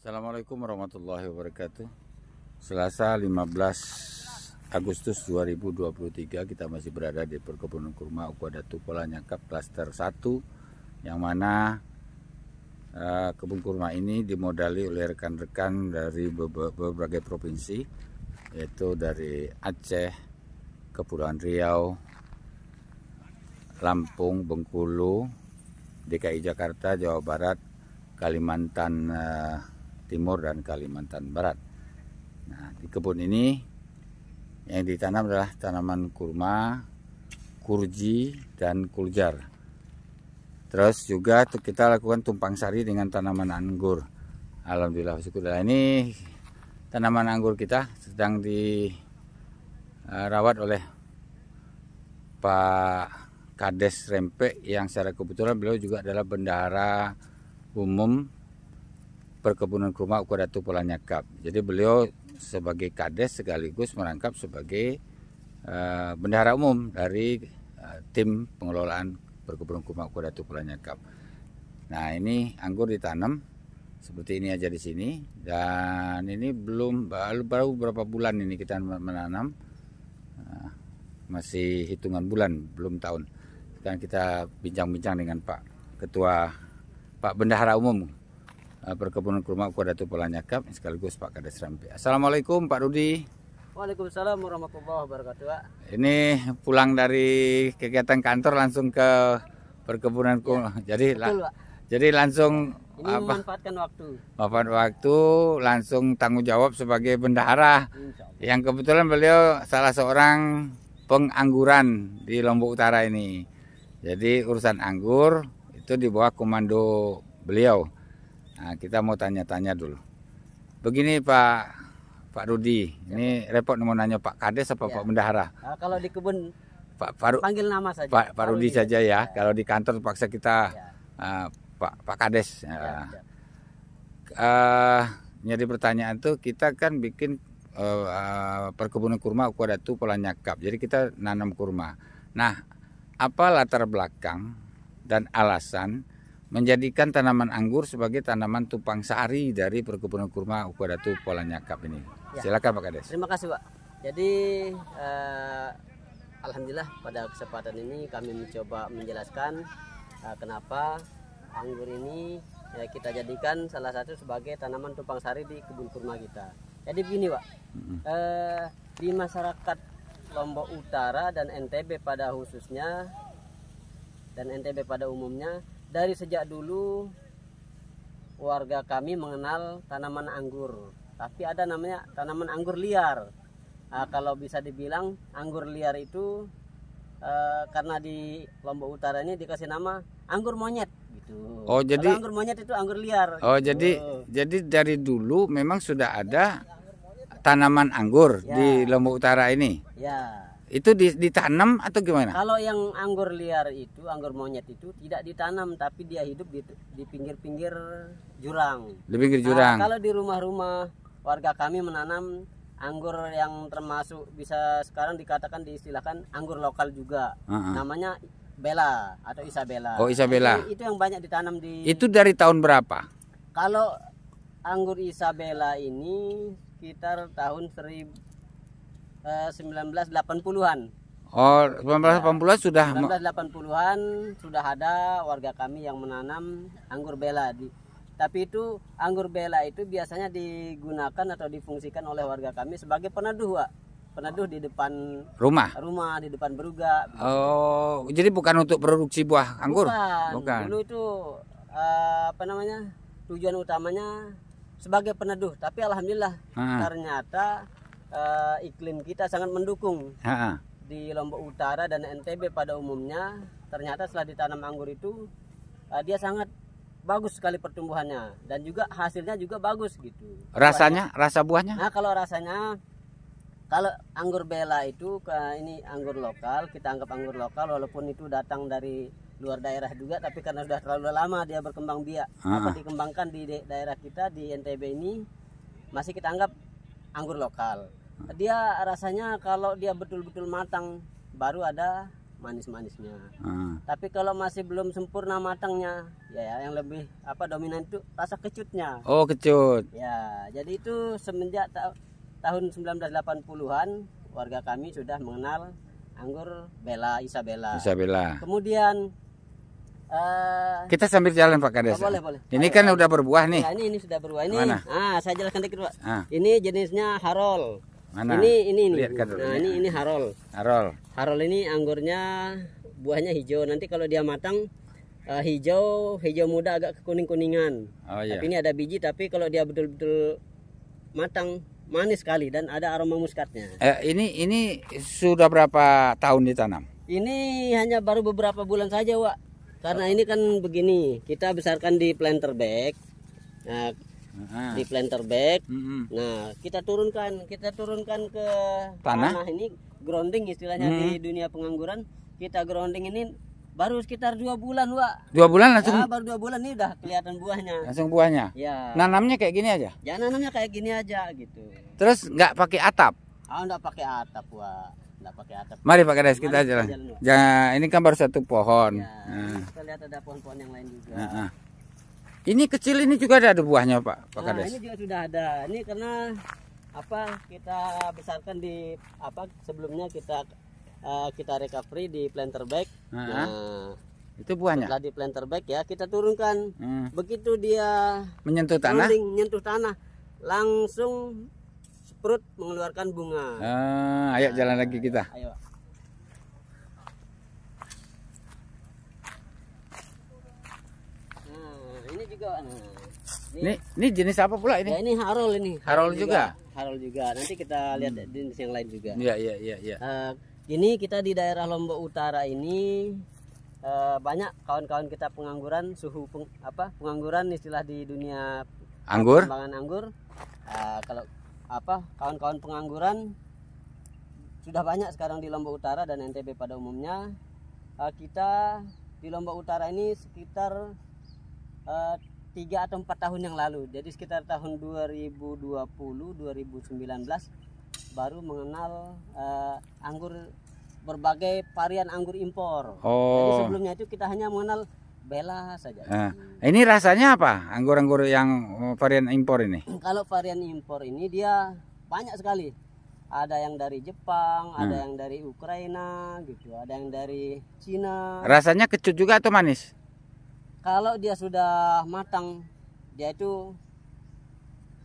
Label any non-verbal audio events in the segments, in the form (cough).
Assalamualaikum warahmatullahi wabarakatuh. Selasa 15 Agustus 2023 kita masih berada di perkebunan kurma Ukwadatu Pola Nyakap klaster 1 yang mana uh, kebun kurma ini dimodali oleh rekan-rekan dari berbagai provinsi yaitu dari Aceh, Kepulauan Riau, Lampung, Bengkulu, DKI Jakarta, Jawa Barat, Kalimantan uh, Timur dan Kalimantan Barat. Nah, di kebun ini yang ditanam adalah tanaman kurma, kurji, dan kuljar. Terus juga kita lakukan tumpang sari dengan tanaman anggur. Alhamdulillah syukurlah ini tanaman anggur kita sedang dirawat oleh Pak Kades Rempe yang secara kebetulan beliau juga adalah bendahara umum perkebunan kurma Ukwadatu Polanyakap. Jadi beliau sebagai kades sekaligus merangkap sebagai uh, bendahara umum dari uh, tim pengelolaan perkebunan kurma Ukwadatu Polanyakap. Nah ini anggur ditanam seperti ini aja di sini dan ini belum baru, baru beberapa bulan ini kita menanam uh, masih hitungan bulan belum tahun. Sekarang kita bincang-bincang dengan Pak Ketua Pak Bendahara Umum Perkebunan Kurma Kuadatu Polanyakap sekaligus Pak Kades Rampi. Assalamualaikum Pak Rudi. Waalaikumsalam warahmatullahi wabarakatuh. Pak. Ini pulang dari kegiatan kantor langsung ke perkebunan kurma. Ya, jadi betul, Pak. jadi langsung ini apa? memanfaatkan waktu. Memanfaatkan waktu langsung tanggung jawab sebagai bendahara. Yang kebetulan beliau salah seorang pengangguran di Lombok Utara ini. Jadi urusan anggur itu di bawah komando beliau. Nah, kita mau tanya-tanya dulu. Begini Pak Pak Rudi, ya, ini repot mau nanya Pak Kades apa ya. Pak Bendahara? Nah, kalau di kebun Pak Faru, panggil nama saja. Pak, Pak Rudi saja ya. ya. Kalau di kantor paksa kita ya. uh, Pak Pak Kades. Ya, ya. Uh, jadi pertanyaan tuh kita kan bikin uh, uh, perkebunan kurma Kuadatu Polanyakap. Jadi kita nanam kurma. Nah, apa latar belakang dan alasan menjadikan tanaman anggur sebagai tanaman tumpang sari dari perkebunan kurma Ukwadatu Polanyakap ini. Ya. Silakan Pak Kades. Terima kasih Pak. Jadi eh, alhamdulillah pada kesempatan ini kami mencoba menjelaskan eh, kenapa anggur ini ya, kita jadikan salah satu sebagai tanaman tumpang sari di kebun kurma kita. Jadi begini Pak, eh, di masyarakat Lombok Utara dan NTB pada khususnya dan NTB pada umumnya dari sejak dulu warga kami mengenal tanaman anggur. Tapi ada namanya tanaman anggur liar. Nah, kalau bisa dibilang anggur liar itu uh, karena di Lombok Utara ini dikasih nama anggur monyet gitu. Oh jadi kalau anggur monyet itu anggur liar oh gitu. jadi jadi dari dulu memang sudah ada tanaman anggur ya. di Lombok Utara ini? Ya itu ditanam atau gimana? Kalau yang anggur liar itu, anggur monyet itu tidak ditanam tapi dia hidup di di pinggir-pinggir jurang. Di pinggir jurang. Nah, kalau di rumah-rumah warga kami menanam anggur yang termasuk bisa sekarang dikatakan diistilahkan anggur lokal juga. Uh -huh. Namanya Bella atau Isabella. Oh, Isabella. Itu, itu yang banyak ditanam di Itu dari tahun berapa? Kalau anggur Isabella ini sekitar tahun 1000 1980-an. Eh, oh, 1980-an sudah 1980-an sudah ada warga kami yang menanam anggur bela di tapi itu anggur bela itu biasanya digunakan atau difungsikan oleh warga kami sebagai peneduh, Pak. Peneduh di depan rumah. Rumah di depan beruga. Oh, jadi bukan untuk produksi buah anggur? Bukan. bukan. Dulu itu uh, apa namanya? Tujuan utamanya sebagai peneduh, tapi alhamdulillah ha. ternyata uh, iklim kita sangat mendukung ha -ha. di Lombok Utara dan NTB pada umumnya ternyata setelah ditanam anggur itu uh, dia sangat bagus sekali pertumbuhannya dan juga hasilnya juga bagus gitu rasanya buahnya. rasa buahnya nah kalau rasanya kalau anggur bela itu ini anggur lokal kita anggap anggur lokal walaupun itu datang dari luar daerah juga tapi karena sudah terlalu lama dia berkembang biak apa dikembangkan di daerah kita di NTB ini masih kita anggap anggur lokal dia rasanya kalau dia betul-betul matang baru ada manis-manisnya. Ah. Tapi kalau masih belum sempurna matangnya, ya, ya yang lebih apa dominan itu rasa kecutnya. Oh kecut. Ya, jadi itu semenjak ta- tahun 1980-an warga kami sudah mengenal anggur Bella Isabella. Isabella. Kemudian eh Kita sambil jalan Pak Kades. Oh, boleh, boleh. Ini kan udah berbuah nih. ya, ini ini sudah berubah ini. Mana? Ah, saya jelaskan dikit, Pak. Ah, Ini jenisnya Harol. Mana? Ini ini ini. Lihatkan dulu Nah, ini ini Harol. Arol. Harol ini anggurnya buahnya hijau. Nanti kalau dia matang eh, hijau, hijau muda agak kekuning-kuningan. Oh iya. Tapi ini ada biji tapi kalau dia betul-betul matang manis sekali dan ada aroma muskatnya. Eh, ini ini sudah berapa tahun ditanam? Ini hanya baru beberapa bulan saja, Wak. Karena ini kan begini, kita besarkan di planter bag. Nah, Ah. di planter bag. Mm-mm. Nah, kita turunkan, kita turunkan ke Tanah? ini grounding istilahnya di dunia pengangguran. Kita grounding ini baru sekitar dua bulan, Wak. Dua bulan langsung Ya, baru dua bulan ini udah kelihatan buahnya. langsung buahnya. Ya. Nanamnya kayak gini aja. Ya nanamnya kayak gini aja gitu. Terus nggak pakai atap. Ah, enggak pakai atap, Wak. Enggak pakai atap. Mari Pak Kades kita jalan. Pak. Jangan ini kan baru satu pohon. Ya, Nah, kita lihat ada pohon-pohon yang lain juga. nah, ah. Ini kecil ini juga ada, ada buahnya Pak Pak Nah, Kades. ini juga sudah ada. Ini karena apa kita besarkan di apa sebelumnya kita eh, kita recovery di planter bag. Ah, Nah, Itu buahnya. setelah di planter bag ya kita turunkan. Hmm. Begitu dia Menyentuh tanah. rolling, nyentuh tanah, langsung sprut mengeluarkan bunga. Ah, ayo jalan lagi kita. Ayo. Nah, ini juga nah. Ini, Ini ini jenis apa pula ya ini? ini Harol ini. Harol juga? Harol juga. Nanti kita lihat jenis yang lain juga. Iya iya iya iya. Eh, ini kita di daerah Lombok Utara ini eh, banyak kawan-kawan kita pengangguran suhu peng- apa pengangguran istilah di dunia Anggur? pengembangan anggur Eh, kalau apa kawan-kawan pengangguran sudah banyak sekarang di Lombok Utara dan NTB pada umumnya Eh, kita di Lombok Utara ini sekitar eh, tiga atau empat tahun yang lalu jadi sekitar tahun 2020 2019 baru mengenal eh, anggur berbagai varian anggur impor jadi Oh. sebelumnya itu kita hanya mengenal Bella saja Nah, ini rasanya apa? Anggur-anggur yang oh, varian impor ini? (clears throat) kalau varian impor ini dia banyak sekali ada yang dari Jepang ada Hmm. yang dari Ukraina gitu ada yang dari Cina Rasanya kecut juga atau manis? Kalau dia sudah matang dia itu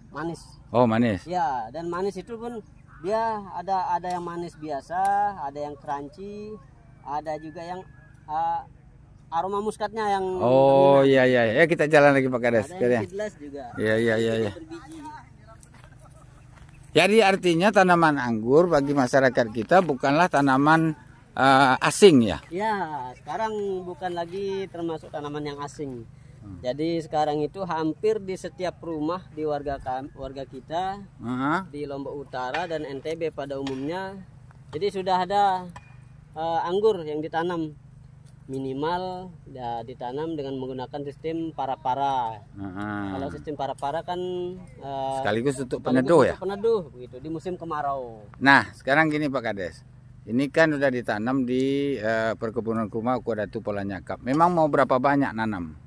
manis Oh, manis. ya dan manis itu pun dia ada ada yang manis biasa ada yang crunchy ada juga yang ah, aroma muskatnya yang Oh, iya iya. Ya kita jalan lagi Pak Kades. ada yang juga Iya iya iya iya. berbiji Jadi artinya tanaman anggur bagi masyarakat kita bukanlah tanaman eh, asing ya. Ya, sekarang bukan lagi termasuk tanaman yang asing. Hmm. Jadi sekarang itu hampir di setiap rumah di warga warga kita Heeh. di Lombok Utara dan NTB pada umumnya. Jadi sudah ada eh, anggur yang ditanam minimal ya ditanam dengan menggunakan sistem para-para. Heeh. Kalau sistem para-para kan eh, Sekaligus untuk peneduh ya. Peneduh begitu di musim kemarau. Nah, sekarang gini Pak Kades. Ini kan udah ditanam di eh, perkebunan kurma Ukwadatu Polanyakap. Memang mau berapa banyak nanam?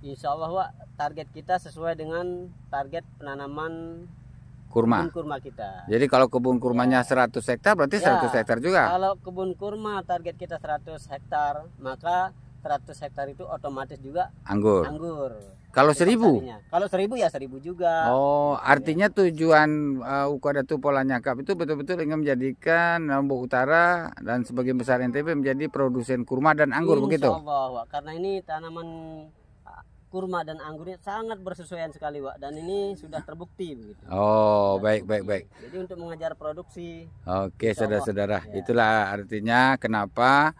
Insya Allah Wak, target kita sesuai dengan target penanaman Kurma. kebun kurma kita. Jadi kalau kebun kurmanya 100 hektar berarti Ya. 100 hektar juga. Kalau kebun kurma target kita 100 hektar, maka 100 hektar itu otomatis juga Anggur. anggur. Kalau Itu 1000? pasarnya. Kalau 1000 ya 1000 juga. Oh, artinya tujuan uh, Ukwadatu Polanyakap itu betul-betul ingin menjadikan Lombok Utara dan sebagian besar NTB menjadi produsen kurma dan anggur Insya begitu. Allah, Wak. Karena ini tanaman ah, kurma dan anggurnya sangat bersesuaian sekali, Wak. Dan ini sudah terbukti begitu. Oh, baik baik baik. Jadi untuk mengejar produksi Oke, saudara-saudara, Ya. itulah artinya kenapa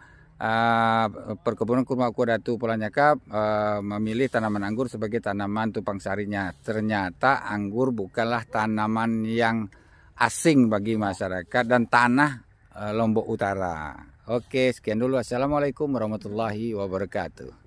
uh, perkebunan kurma Ukwadatu Polanyakap uh, memilih tanaman anggur sebagai tanaman tupang sarinya. Ternyata anggur bukanlah tanaman yang asing bagi masyarakat dan tanah uh, Lombok Utara. Oke, sekian dulu. Assalamualaikum warahmatullahi wabarakatuh.